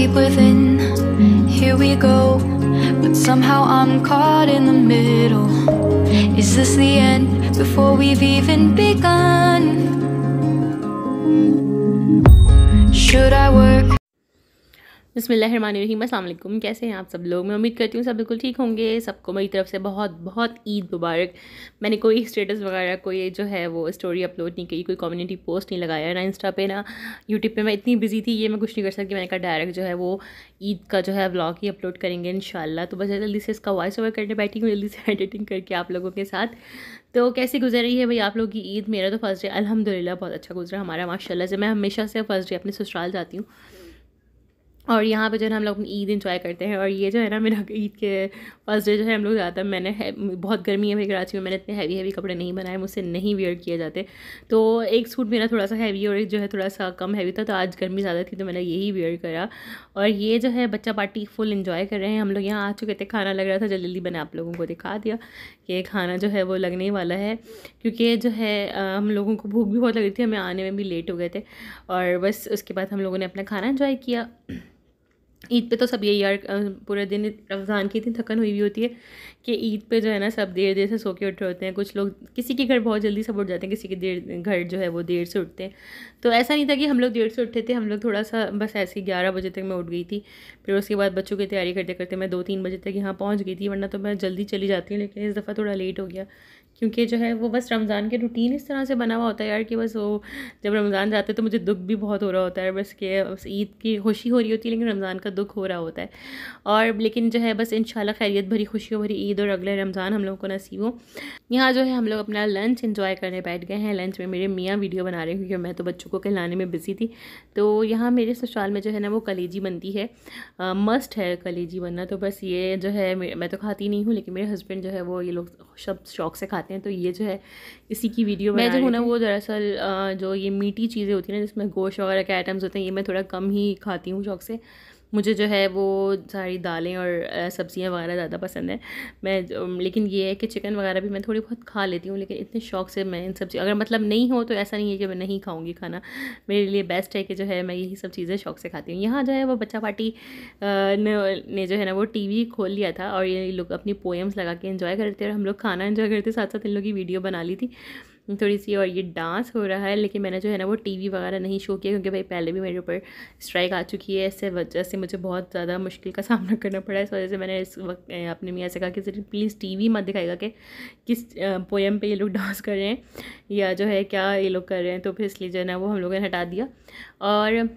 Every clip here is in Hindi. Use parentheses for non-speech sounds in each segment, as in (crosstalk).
deep within. Here we go, but somehow I'm caught in the middle. Is this the end before we've even begun? Should I work? बसमीम अल्लाम कैसे हैं आप सब लोग? मैं उम्मीद करती हूँ सब बिल्कुल ठीक होंगे। सबको मेरी तरफ़ से बहुत बहुत ईद मुबारक। मैंने कोई स्टेटस वगैरह, कोई जो है वो स्टोरी अपलोड नहीं की, कोई कम्युनिटी पोस्ट नहीं लगाया ना इंस्टा पे, ना यूट्यूब पे। मैं इतनी बिज़ी थी, ये मैं कुछ नहीं कर सकती। मैंने कहा डायरेक्ट जो है वो ईद का जो है ब्लॉग ही अपलोड करेंगे इन तो बस जल्दी से इसका वॉइस ओवर करने बैठी हूँ, जल्दी से एडिटिंग करके आप लोगों के साथ। तो कैसे गुजर रही है भाई आप लोग की ईद? मेरा तो फ़र्स्ट डे अलहमदिल्ला बहुत अच्छा गुजरा हमारा, माशाल्लाह। से मैं हमेशा से फ़र्स्ट डे अपने ससुराल जाती हूँ और यहाँ पे जो है हम लोग अपनी ईद इंजॉय करते हैं और ये जो है ना मेरा (laughs) ईद के फ़र्स्ट डे जो है हम लोग ज़्यादा मैंने बहुत गर्मी है भाई कराची में, मैंने इतने हैवी हैवी कपड़े नहीं बनाए, मुझसे नहीं वेयर किए जाते। तो एक सूट मेरा थोड़ा सा हैवी और एक जो है थोड़ा सा कम हैवी था तो आज गर्मी ज़्यादा थी तो मैंने यही वेयर करा। और ये जो है बच्चा पार्टी फुल इन्जॉय कर रहे हैं। हम लोग यहाँ आ चुके थे, खाना लग रहा था जल्दी जल्दी मैंने आप लोगों को दिखा दिया कि खाना जो है वो लगने वाला है। क्योंकि जो है हम लोगों को भूख भी बहुत लग रही थी, हमें आने में भी लेट हो गए थे और बस उसके बाद हम लोगों ने अपना खाना इन्जॉय किया। ईद पे तो सब यही यार पूरे दिन रमज़ान की इतनी थकन हुई हुई होती है कि ईद पे जो है ना सब देर देर से सो के उठ होते हैं। कुछ लोग, किसी के घर बहुत जल्दी सब उठ जाते हैं, किसी के देर, घर जो है वो देर से उठते हैं। तो ऐसा नहीं था कि हम लोग देर से उठे थे, हम लोग थोड़ा सा बस ऐसे ही ग्यारह बजे तक मैं उठ गई थी। फिर उसके बाद बच्चों की तैयारी करते करते मैं दो तीन बजे तक यहाँ पहुँच गई थी, वरना तो मैं जल्दी चली जाती हूँ, लेकिन इस दफ़ा थोड़ा लेट हो गया। क्योंकि जो है वो बस रमज़ान के रूटीन इस तरह से बना हुआ होता है यार कि बस वो जब रमज़ान जाते तो मुझे दुख भी बहुत हो रहा होता है, बस कि बस ईद की खुशी हो रही होती है, लेकिन रमज़ान का दुख हो रहा होता है। और लेकिन जो है बस इन खैरियत भरी, खुशियों भरी ईद और अगले रमज़ान हम लोगों को नसीब हो। यहाँ जो है हम लोग अपना लंच इन्जॉय करने बैठ गए हैं। लंच में मेरे मियाँ वीडियो बना रहे हैं क्योंकि मैं तो बच्चों को कहलाने में बिज़ी थी। तो यहाँ मेरे ससुराल में जो है ना वो कलेजी बनती है। मस्ट है कलेजी बनना तो बस ये जो है मैं तो खाती नहीं हूँ, लेकिन मेरे हस्बैंड जो है वो ये लोग सब शौक से खाते हैं तो ये जो है इसी की वीडियो मैं जो हूँ ना वो दरअसल जो ये मीठी चीज़ें होती हैं ना जिसमें गोश्त वगैरह के आइटम्स होते हैं ये मैं थोड़ा कम ही खाती हूँ शौक से। मुझे जो है वो सारी दालें और सब्ज़ियाँ वगैरह ज़्यादा पसंद है। मैं लेकिन ये है कि चिकन वगैरह भी मैं थोड़ी बहुत खा लेती हूँ, लेकिन इतने शौक से मैं इन सब चीज़ अगर मतलब नहीं हो तो ऐसा नहीं है कि मैं नहीं खाऊँगी खाना। मेरे लिए बेस्ट है कि जो है मैं यही सब चीज़ें शौक से खाती हूँ। यहाँ जो है वो बच्चा पार्टी ने जो है ना वो टीवी खोल लिया था और ये लोग अपनी पोएम्स लगा के इन्जॉय करते और हम लोग खाना इन्जॉय करते साथ साथ इन लोग की वीडियो बना ली थी। थोड़ी सी और ये डांस हो रहा है, लेकिन मैंने जो है ना वो टीवी वगैरह नहीं शो किया क्योंकि भाई पहले भी मेरे ऊपर स्ट्राइक आ चुकी है। इससे वजह से मुझे बहुत ज़्यादा मुश्किल का सामना करना पड़ा है। इस वजह से मैंने इस वक्त अपने मियाँ से कहा कि प्लीज़ टी वी मत दिखाएगा कि किस पोएम पर ये लोग डांस कर रहे हैं या जो है क्या ये लोग कर रहे हैं। तो फिर इसलिए जो है ना वो हम लोगों ने हटा दिया। और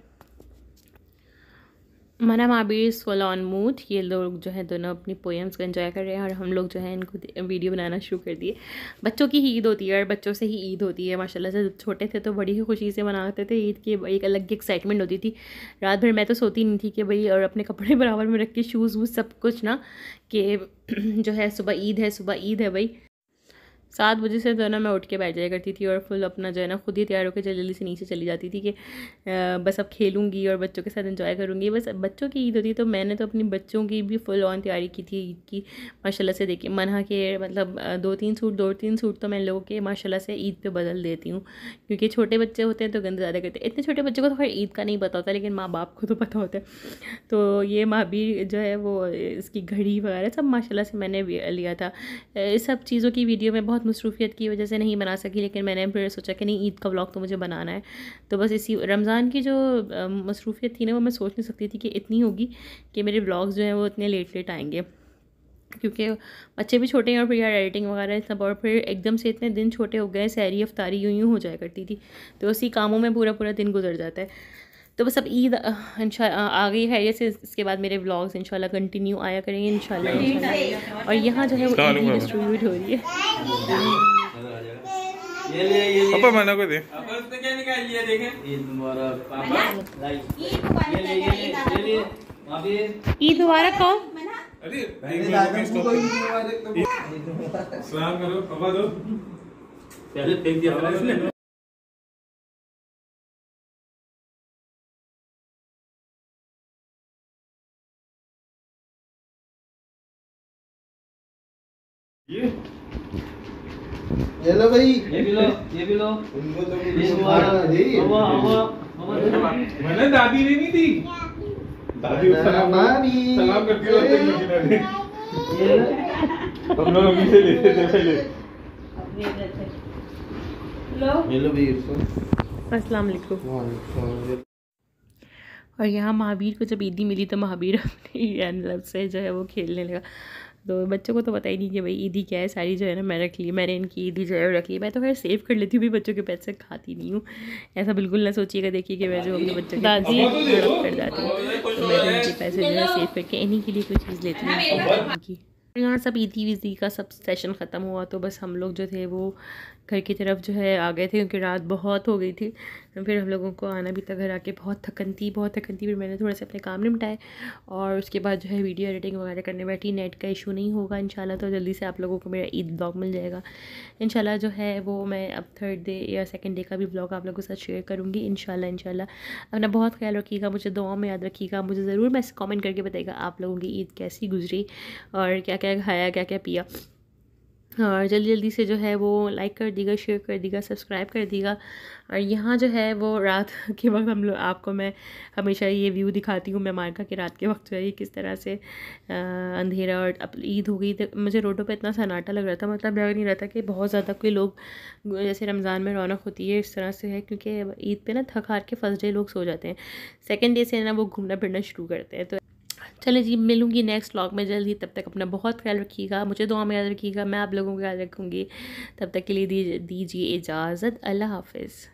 मना माबिर सोलॉन मूथ ये लोग जो है दोनों अपनी पोएम्स को एंजॉय कर रहे हैं और हम लोग जो है इनको वीडियो बनाना शुरू कर दिए। बच्चों की ईद होती है और बच्चों से ही ईद होती है, माशाल्लाह से। छोटे थे तो बड़ी ही खुशी से मनाते थे। ईद की एक अलग ही एक्साइटमेंट होती थी। रात भर मैं तो सोती नहीं थी कि भाई और अपने कपड़े (laughs) बराबर में रख के शूज़ वूज़ सब कुछ ना, कि (clears throat) जो है सुबह ईद है, सुबह ईद है भाई। सात बजे से जो है ना मैं उठ के बैठ जाया करती थी और फुल अपना जो है ना खुद ही तैयार होकर जल्दी से नीचे चली जाती थी कि बस अब खेलूँगी और बच्चों के साथ इन्जॉय करूँगी। बस बच्चों की ईद होती तो मैंने तो अपनी बच्चों की भी फुल ऑन तैयारी की थी ईद की, माशाल्लाह से देखिए। मना के मतलब दो तीन सूट, दो तीन सूट तो मैं लोगों के माशाल्लाह से ईद पे बदल देती हूँ। क्योंकि छोटे बच्चे होते हैं तो गंद ज़्यादा करते हैं। इतने छोटे बच्चों को तो खैर ईद का नहीं पता होता, लेकिन माँ बाप को तो पता होता है। तो ये माँ भी जो है वो, इसकी घड़ी वगैरह सब माशाला से मैंने लिया था। इस सब चीज़ों की वीडियो में बहुत मसरूफियत की वजह से नहीं बना सकी, लेकिन मैंने फिर सोचा कि नहीं, ईद का व्लॉग तो मुझे बनाना है। तो बस इसी, रमज़ान की जो मसरूफियत थी ना, वो मैं सोच नहीं सकती थी कि इतनी होगी कि मेरे ब्लॉग्स जो हैं वो इतने लेट लेट आएँगे। क्योंकि बच्चे भी छोटे हैं और फिर यार एडिटिंग वगैरह सब, और फिर एकदम से इतने दिन छोटे हो गए सैरी अफ्तारी यूँ यूँ हो जाया करती थी। तो उसी कामों में पूरा पूरा दिन गुजर जाता है। तो बस अब ईद आ गई है जैसे इसके बाद मेरे व्लॉग्स इंशाल्लाह कंटिन्यू आया करेंगे इंशाल्लाह और यहाँ जो है वो डिस्ट्रीब्यूट हो रही है। ये ले ये पापा मना को दे। क्या निकाल लिया देखें। ईद मुबारक पापा। ये ले ये ले ये ले अभी ईद मुबारक कहो अरे (laughs) सलाम करो पापा दो। पहले फेंक दिया ये? ये लो भाई। ये भी लो ये भी लो। इनको तो ये मुबारक जी हवा हवा मैंने दादी ने नहीं दी दादी सलाम मामी। सलाम करती हो तो मुझे ना दे हम लोग अम्मी से लेते थे पहले सो अस्सलाम वालेकुम। और यहाँ महावीर को जब ईदी मिली तो महावीर अपनी एनलब से जो है वो खेलने लगा। तो बच्चों को तो पता ही नहीं कि भाई ईदी क्या है सारी जो है ना मैं रख ली मैंने इनकी ईदी जो है रख ली। मैं तो खैर सेव कर लेती हूँ भी बच्चों के पैसे खाती नहीं हूँ। ऐसा बिल्कुल ना सोचिएगा देखिए कि मैं जो अपने बच्चों के दादी। पैसे हड़प कर जाती हूँ। तो मैं उनके इनके पैसे जो है सेव करके इन्हीं के लिए कोई चीज़ लेती हूँ। इनकी। यहाँ सब ईदी वीदी का सब सेशन ख़त्म हुआ तो बस हम लोग जो थे वो घर की तरफ़ जो है आ गए थे क्योंकि रात बहुत हो गई थी। फिर हम लोगों को आना भी था घर आके, बहुत थकन थी, बहुत थकन थी। फिर मैंने थोड़े से अपने काम निपटाए और उसके बाद जो है वीडियो एडिटिंग वगैरह करने बैठी। नेट का इशू नहीं होगा, इंशाल्लाह तो जल्दी से आप लोगों को मेरा ईद ब्लॉग मिल जाएगा। इंशाल्लाह जो है वो मैं अब थर्ड डे या सेकेंड डे का भी ब्लॉग आप लोगों के साथ शेयर करूँगी, इंशाल्लाह इंशाल्लाह। अपना बहुत ख्याल रखिएगा, मुझे दुआ में याद रखिएगा। मुझे ज़रूर मैं कॉमेंट करके बताइएगा आप लोगों की ईद कैसी गुजरी और क्या क्या खाया क्या क्या पिया। और जल्दी जल्दी से जो है वो लाइक कर दीगा शेयर कर दीगा सब्सक्राइब कर दीगा। और यहाँ जो है वो रात (laughs) के वक्त हम लोग आपको मैं हमेशा ये व्यू दिखाती हूँ मैं मार्का के रात के वक्त जो है ये किस तरह से आ, अंधेरा और अब ईद हो गई तो मुझे रोडों पे इतना सन्नाटा लग रहा था मतलब लग नहीं रहा था कि बहुत ज़्यादा कोई लोग जैसे रमज़ान में रौनक होती है इस तरह से है क्योंकि ईद पर ना थक हार के फ़र्स्ट डे लोग सो जाते हैं। सेकेंड डे से ना वो घूमना फिरना शुरू करते हैं तो चले जी, मिलूँगी नेक्स्ट व्लॉग में जल्दी तब तक अपना बहुत ख्याल रखिएगा, मुझे दुआ में याद रखिएगा, मैं आप लोगों का याद रखूँगी, तब तक के लिए दीजिए इजाज़त, अल्लाह हाफिज़।